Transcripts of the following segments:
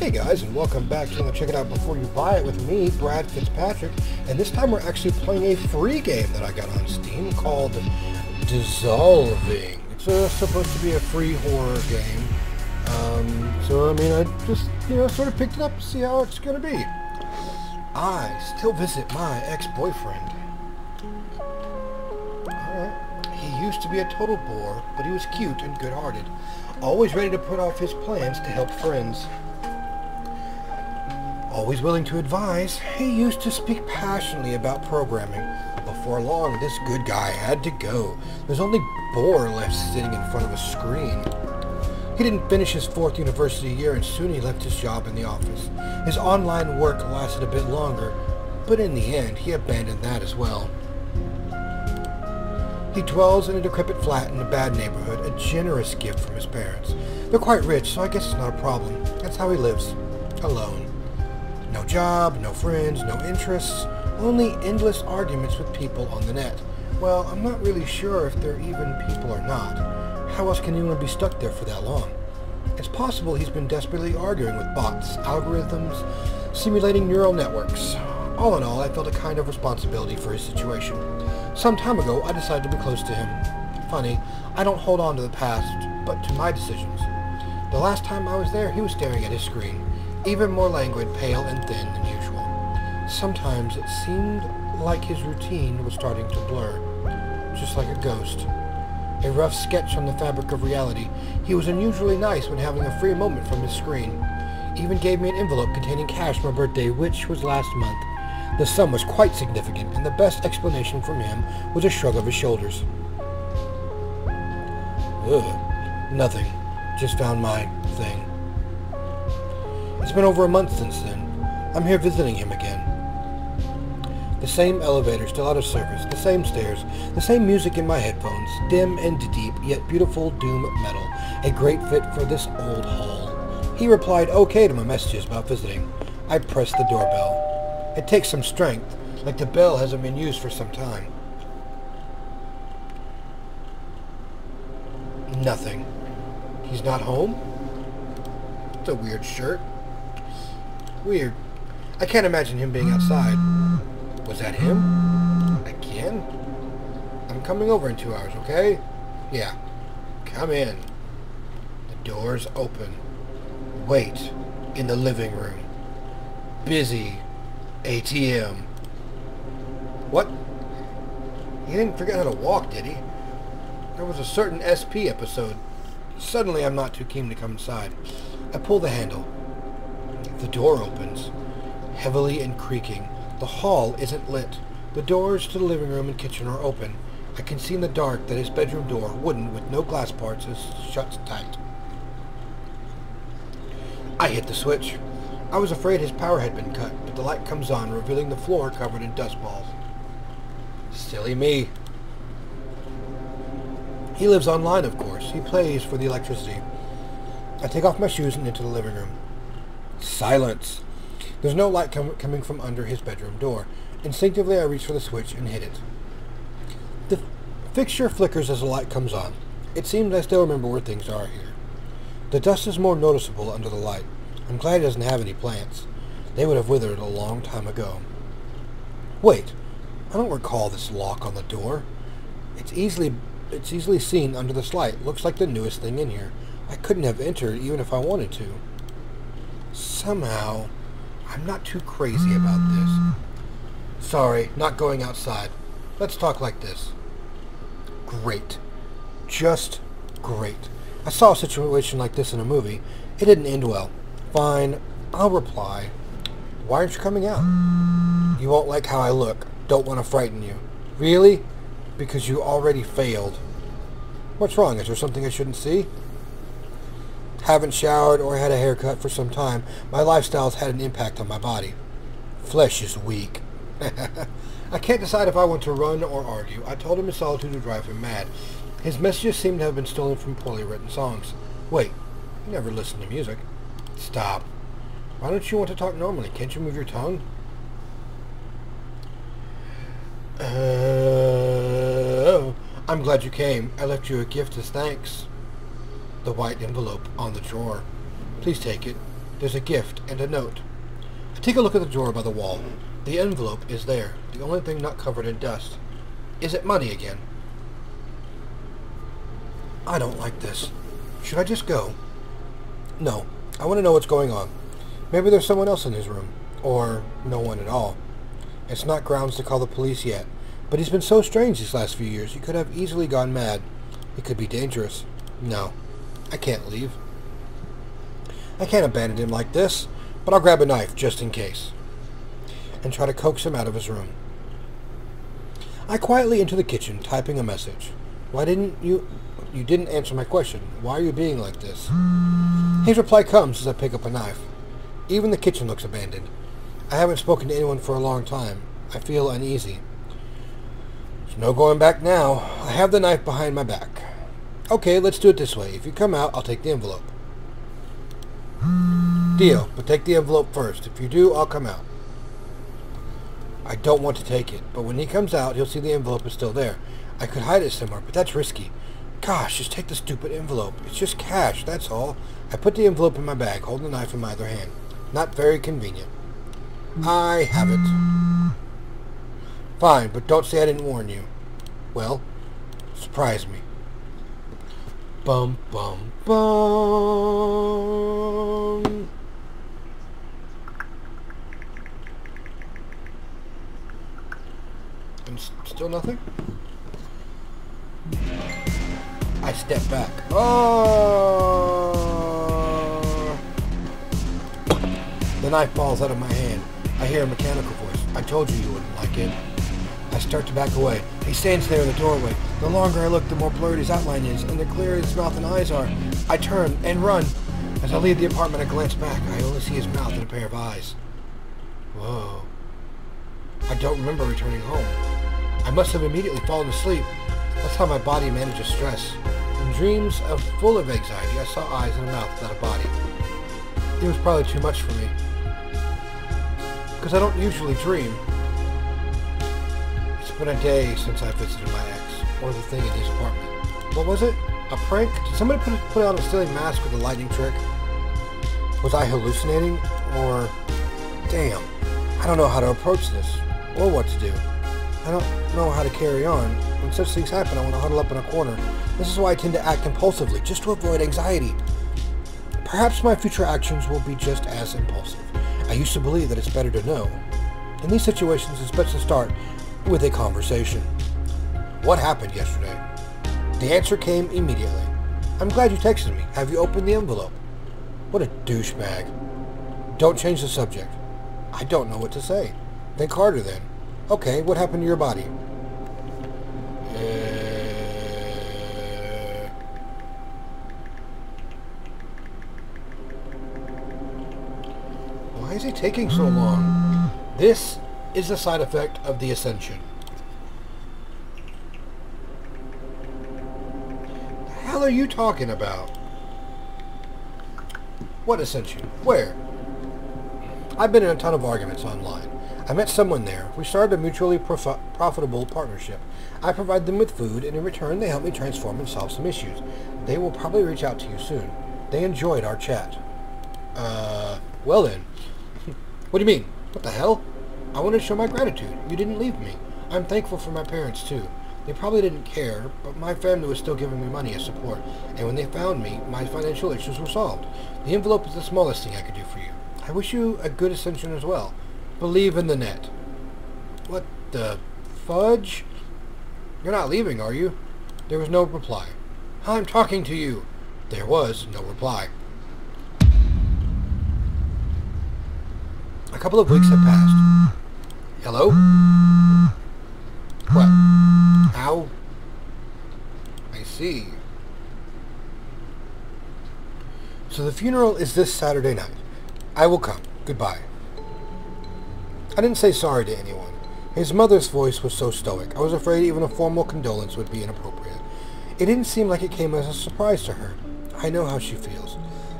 Hey guys, and welcome back to Check It Out Before You Buy It with me, Brad Fitzpatrick. And this time we're actually playing a free game that I got on Steam called Dissolving. It's uh, supposed to be a free horror game. Um, so, I mean, I just, you know, sort of picked it up to see how it's going to be. I still visit my ex-boyfriend. Alright. He used to be a total bore, but he was cute and good-hearted. Always ready to put off his plans to help friends. Always willing to advise, he used to speak passionately about programming. Before long, this good guy had to go. There's only bore left sitting in front of a screen. He didn't finish his fourth university year and soon he left his job in the office. His online work lasted a bit longer, but in the end, he abandoned that as well. He dwells in a decrepit flat in a bad neighborhood, a generous gift from his parents. They're quite rich, so I guess it's not a problem. That's how he lives. Alone. No job, no friends, no interests, only endless arguments with people on the net. Well, I'm not really sure if they're even people or not. How else can anyone be stuck there for that long? It's possible he's been desperately arguing with bots, algorithms, simulating neural networks. All in all, I felt a kind of responsibility for his situation. Some time ago, I decided to be close to him. Funny, I don't hold on to the past, but to my decisions. The last time I was there, he was staring at his screen even more languid, pale, and thin than usual. Sometimes it seemed like his routine was starting to blur, just like a ghost. A rough sketch on the fabric of reality, he was unusually nice when having a free moment from his screen. Even gave me an envelope containing cash for my birthday, which was last month. The sum was quite significant, and the best explanation from him was a shrug of his shoulders. Ugh, nothing. Just found my thing. It's been over a month since then. I'm here visiting him again. The same elevator still out of service, the same stairs, the same music in my headphones, dim and deep, yet beautiful doom metal, a great fit for this old hall. He replied okay to my messages about visiting. I pressed the doorbell. It takes some strength, like the bell hasn't been used for some time. Nothing. He's not home? It's a weird shirt. Weird. I can't imagine him being outside. Was that him? Again? I'm coming over in two hours, okay? Yeah. Come in. The door's open. Wait. In the living room. Busy. ATM. What? He didn't forget how to walk, did he? There was a certain SP episode. Suddenly I'm not too keen to come inside. I pull the handle. The door opens, heavily and creaking. The hall isn't lit. The doors to the living room and kitchen are open. I can see in the dark that his bedroom door, wooden with no glass parts, is shut tight. I hit the switch. I was afraid his power had been cut, but the light comes on, revealing the floor covered in dust balls. Silly me. He lives online, of course. He plays for the electricity. I take off my shoes and into the living room. Silence. There's no light com coming from under his bedroom door. Instinctively, I reach for the switch and hit it. The fixture flickers as the light comes on. It seems I still remember where things are here. The dust is more noticeable under the light. I'm glad he doesn't have any plants. They would have withered a long time ago. Wait, I don't recall this lock on the door. It's easily it's easily seen under this light. Looks like the newest thing in here. I couldn't have entered even if I wanted to. Somehow, I'm not too crazy about this. Sorry, not going outside. Let's talk like this. Great. Just great. I saw a situation like this in a movie. It didn't end well. Fine, I'll reply. Why aren't you coming out? You won't like how I look. Don't want to frighten you. Really? Because you already failed. What's wrong? Is there something I shouldn't see? Haven't showered or had a haircut for some time. My lifestyle's had an impact on my body. Flesh is weak. I can't decide if I want to run or argue. I told him his solitude would drive him mad. His messages seem to have been stolen from poorly written songs. Wait, you never listen to music. Stop. Why don't you want to talk normally? Can't you move your tongue? Uh, oh, I'm glad you came. I left you a gift as thanks the white envelope on the drawer. Please take it. There's a gift and a note. I take a look at the drawer by the wall. The envelope is there, the only thing not covered in dust. Is it money again? I don't like this. Should I just go? No. I want to know what's going on. Maybe there's someone else in his room. Or no one at all. It's not grounds to call the police yet. But he's been so strange these last few years. He could have easily gone mad. It could be dangerous. No. I can't leave. I can't abandon him like this. But I'll grab a knife, just in case. And try to coax him out of his room. I quietly enter the kitchen, typing a message. Why didn't you... You didn't answer my question. Why are you being like this? His reply comes as I pick up a knife. Even the kitchen looks abandoned. I haven't spoken to anyone for a long time. I feel uneasy. There's no going back now. I have the knife behind my back. Okay, let's do it this way. If you come out, I'll take the envelope. Deal, but take the envelope first. If you do, I'll come out. I don't want to take it, but when he comes out, he'll see the envelope is still there. I could hide it somewhere, but that's risky. Gosh, just take the stupid envelope. It's just cash, that's all. I put the envelope in my bag, holding the knife in my other hand. Not very convenient. I have it. Fine, but don't say I didn't warn you. Well, surprise me. Bum, bum, bum. And still nothing? I step back. Oh! The knife falls out of my hand. I hear a mechanical voice. I told you you wouldn't like it. Start to back away. He stands there in the doorway. The longer I look, the more blurred his outline is, and the clearer his mouth and eyes are. I turn and run. As I leave the apartment, I glance back. I only see his mouth and a pair of eyes. Whoa. I don't remember returning home. I must have immediately fallen asleep. That's how my body manages stress. In dreams of full of anxiety, I saw eyes and a mouth without a body. It was probably too much for me. Because I don't usually dream. Been a day since I visited my ex, or the thing in his apartment. What was it? A prank? Did somebody put, put on a silly mask with a lightning trick? Was I hallucinating? Or... Damn. I don't know how to approach this, or what to do. I don't know how to carry on. When such things happen, I want to huddle up in a corner. This is why I tend to act impulsively, just to avoid anxiety. Perhaps my future actions will be just as impulsive. I used to believe that it's better to know. In these situations, it's best to start with a conversation. What happened yesterday? The answer came immediately. I'm glad you texted me. Have you opened the envelope? What a douchebag. Don't change the subject. I don't know what to say. Think harder then. Okay, what happened to your body? Uh... Why is he taking so long? This is a side effect of the Ascension. The hell are you talking about? What Ascension? Where? I've been in a ton of arguments online. I met someone there. We started a mutually prof profitable partnership. I provide them with food, and in return they help me transform and solve some issues. They will probably reach out to you soon. They enjoyed our chat. Uh, well then. what do you mean? What the hell? I want to show my gratitude. You didn't leave me. I'm thankful for my parents, too. They probably didn't care, but my family was still giving me money as support, and when they found me, my financial issues were solved. The envelope is the smallest thing I could do for you. I wish you a good ascension as well. Believe in the net. What the fudge? You're not leaving, are you? There was no reply. I'm talking to you. There was no reply. A couple of weeks have passed. Hello? What? How? I see. So the funeral is this Saturday night. I will come. Goodbye. I didn't say sorry to anyone. His mother's voice was so stoic, I was afraid even a formal condolence would be inappropriate. It didn't seem like it came as a surprise to her. I know how she feels.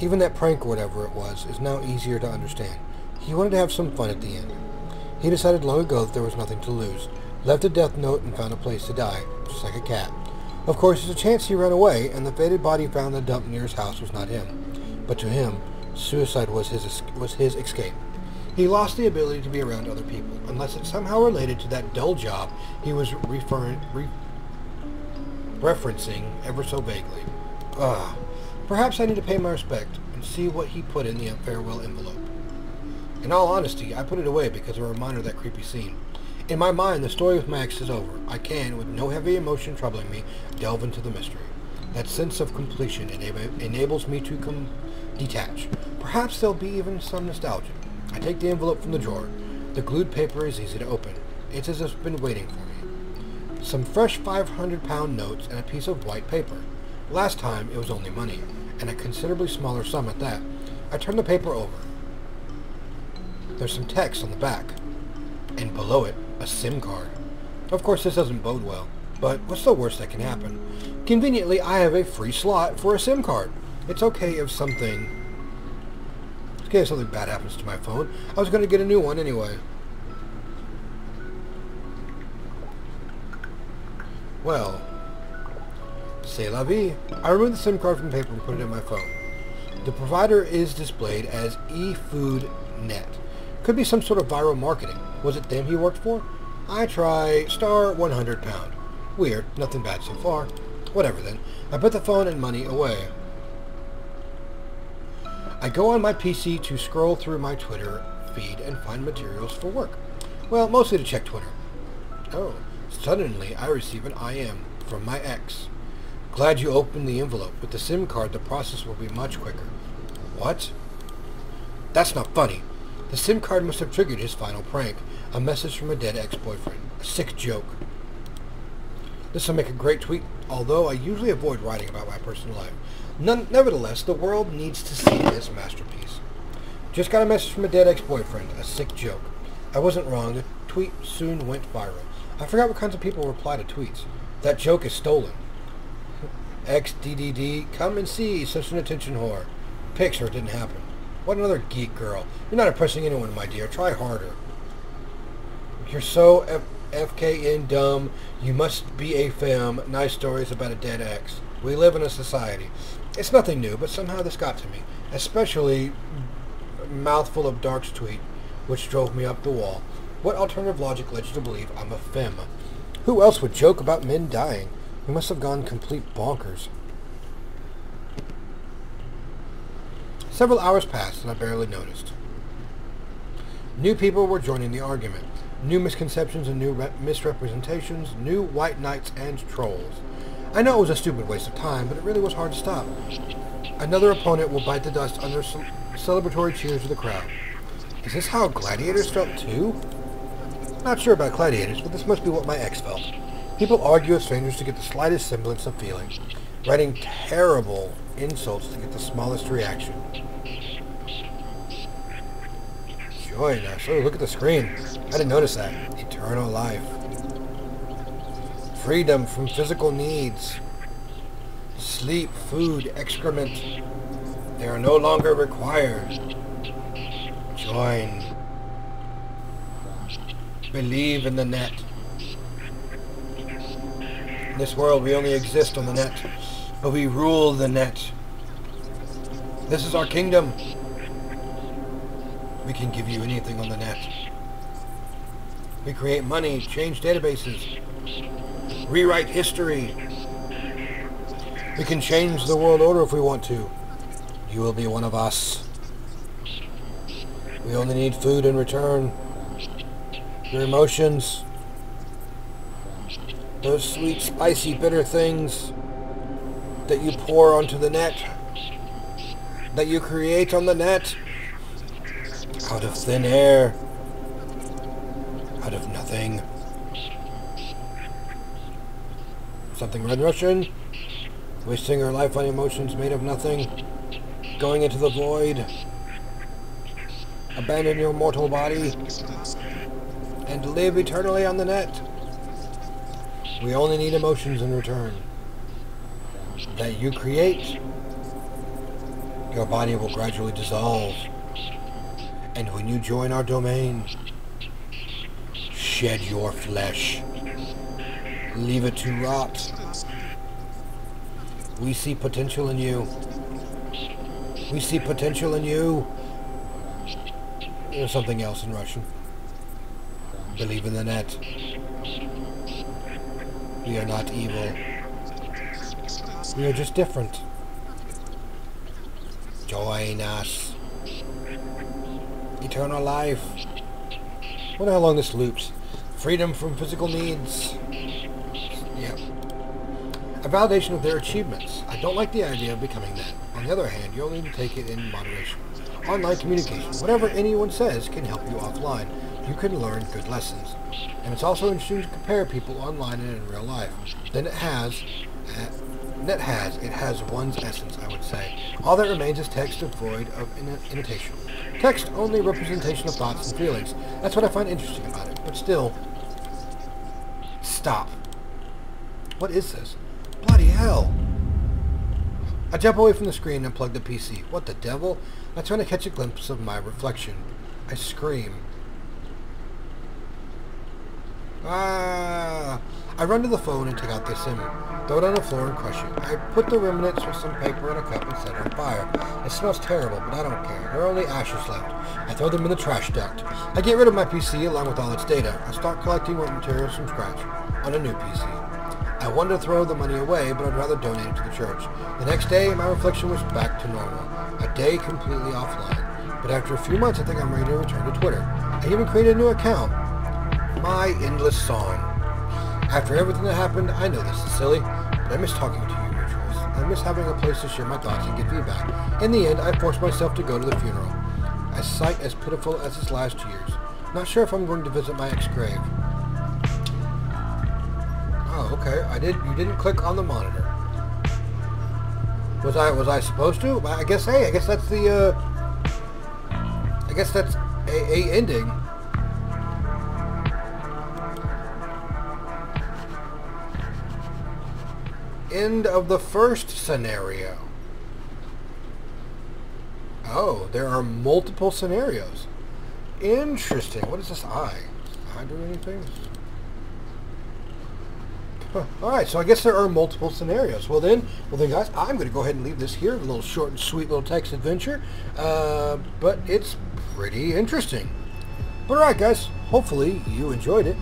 Even that prank or whatever it was is now easier to understand. He wanted to have some fun at the end. He decided long ago that there was nothing to lose, left a death note and found a place to die, just like a cat. Of course, there's a chance he ran away, and the faded body found in the dump near his house was not him. But to him, Suicide was his, was his escape. He lost the ability to be around other people, unless it somehow related to that dull job he was referring, re- referencing ever so vaguely. Ah, perhaps I need to pay my respect and see what he put in the farewell envelope. In all honesty, I put it away because of a reminder of that creepy scene. In my mind, the story with Max is over. I can, with no heavy emotion troubling me, delve into the mystery. That sense of completion enab- enables me to com- detach. Perhaps there'll be even some nostalgia. I take the envelope from the drawer. The glued paper is easy to open. It's as if it's been waiting for me. Some fresh 500-pound notes and a piece of white paper. Last time, it was only money, and a considerably smaller sum at that. I turn the paper over. There's some text on the back, and below it, a SIM card. Of course, this doesn't bode well, but what's the worst that can happen? Conveniently, I have a free slot for a SIM card. It's okay if something... It's okay if something bad happens to my phone. I was going to get a new one anyway. Well, c'est la vie. I removed the SIM card from the paper and put it in my phone. The provider is displayed as eFoodNet. Could be some sort of viral marketing. Was it them he worked for? I try star 100 pound. Weird, nothing bad so far. Whatever then. I put the phone and money away. I go on my PC to scroll through my Twitter feed and find materials for work. Well, mostly to check Twitter. Oh, suddenly I receive an IM from my ex. Glad you opened the envelope. With the SIM card, the process will be much quicker. What? That's not funny. The SIM card must have triggered his final prank. A message from a dead ex-boyfriend. A sick joke. This will make a great tweet, although I usually avoid writing about my personal life. None, nevertheless, the world needs to see this masterpiece. Just got a message from a dead ex-boyfriend. A sick joke. I wasn't wrong. The tweet soon went viral. I forgot what kinds of people reply to tweets. That joke is stolen. XDDD, come and see, such an attention whore. Picture didn't happen. What another geek girl. You're not impressing anyone, my dear. Try harder. You're so F- FKN dumb. You must be a femme. Nice stories about a dead ex. We live in a society. It's nothing new, but somehow this got to me. Especially mouthful of dark's tweet, which drove me up the wall. What alternative logic led you to believe I'm a femme? Who else would joke about men dying? You must have gone complete bonkers. Several hours passed and I barely noticed. New people were joining the argument. New misconceptions and new re- misrepresentations, new white knights and trolls. I know it was a stupid waste of time, but it really was hard to stop. Another opponent will bite the dust under ce- celebratory cheers of the crowd. Is this how gladiators felt too? Not sure about gladiators, but this must be what my ex felt. People argue with strangers to get the slightest semblance of feeling, writing terrible insults to get the smallest reaction. Join us. Oh, look at the screen. I didn't notice that. Eternal life. Freedom from physical needs. Sleep, food, excrement. They are no longer required. Join. Believe in the net. In this world, we only exist on the net, but we rule the net. This is our kingdom. We can give you anything on the net. We create money, change databases, rewrite history. We can change the world order if we want to. You will be one of us. We only need food in return. Your emotions. Those sweet, spicy, bitter things that you pour onto the net. That you create on the net. Out of thin air. Out of nothing. Something red Russian? Wasting our life on emotions made of nothing? Going into the void? Abandon your mortal body? And live eternally on the net? We only need emotions in return. That you create. Your body will gradually dissolve. And when you join our domain, shed your flesh. Leave it to rot. We see potential in you. We see potential in you. There's something else in Russian. Believe in the net. We are not evil. We are just different. Join us. Eternal life. Wonder how long this loops. Freedom from physical needs. Yep. A validation of their achievements. I don't like the idea of becoming that. On the other hand, you only need to take it in moderation. Online communication. Whatever anyone says can help you offline. You can learn good lessons. And it's also interesting to compare people online and in real life. Then it has, uh, that has, it has one's essence, I would say. All that remains is text devoid of imitation. Text only representation of thoughts and feelings. That's what I find interesting about it. But still, stop. What is this? Bloody hell. I jump away from the screen and plug the PC. What the devil? I try to catch a glimpse of my reflection. I scream. Ah! I run to the phone and take out the SIM. Throw it on the floor and crush it. I put the remnants with some paper in a cup and set it on fire. It smells terrible, but I don't care. There are only ashes left. I throw them in the trash duct. I get rid of my PC along with all its data. I start collecting work materials from scratch on a new PC. I wanted to throw the money away, but I'd rather donate it to the church. The next day, my reflection was back to normal. A day completely offline. But after a few months, I think I'm ready to return to Twitter. I even created a new account. My Endless Song. After everything that happened, I know this is silly, but I miss talking to you, Rituals. I miss having a place to share my thoughts and get feedback. In the end, I forced myself to go to the funeral. A sight as pitiful as his last years. Not sure if I'm going to visit my ex-grave. Oh, okay. I did. You didn't click on the monitor. Was I was I supposed to? I guess. Hey, I guess that's the. Uh, I guess that's a, a ending. End of the first scenario. Oh, there are multiple scenarios. Interesting. What is this eye? Does eye do anything? Huh. All right, so I guess there are multiple scenarios. Well then, well then, guys, I'm going to go ahead and leave this here. A little short and sweet little text adventure, uh, but it's pretty interesting. But all right, guys, hopefully you enjoyed it.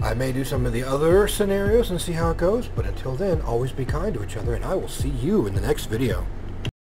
I may do some of the other scenarios and see how it goes, but until then, always be kind to each other, and I will see you in the next video.